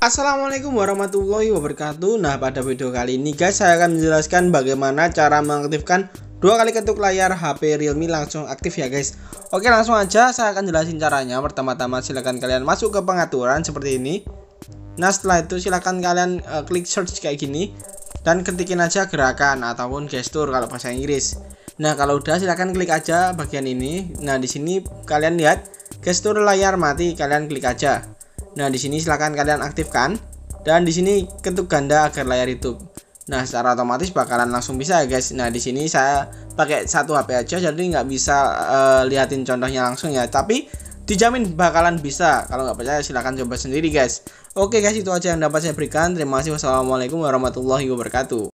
Assalamualaikum warahmatullahi wabarakatuh. Nah pada video kali ini guys saya akan menjelaskan bagaimana cara mengaktifkan dua kali ketuk layar HP Realme langsung aktif ya guys. Oke langsung aja saya akan jelasin caranya. Pertama-tama silahkan kalian masuk ke pengaturan seperti ini. Nah setelah itu silahkan kalian uh, klik search kayak gini Dan ketikin aja gerakan ataupun gestur kalau bahasa Inggris. Nah kalau udah silahkan klik aja bagian ini. Nah di sini kalian lihat gestur layar mati kalian klik aja Nah, di sini silahkan kalian aktifkan dan di sini ketuk ganda agar layar itu. Nah, secara otomatis bakalan langsung bisa ya guys. Nah, di sini saya pakai satu HP aja jadi nggak bisa uh, liatin contohnya langsung ya. Tapi dijamin bakalan bisa. Kalau nggak percaya silahkan coba sendiri guys. Oke guys, itu aja yang dapat saya berikan. Terima kasih. Wassalamualaikum warahmatullahi wabarakatuh.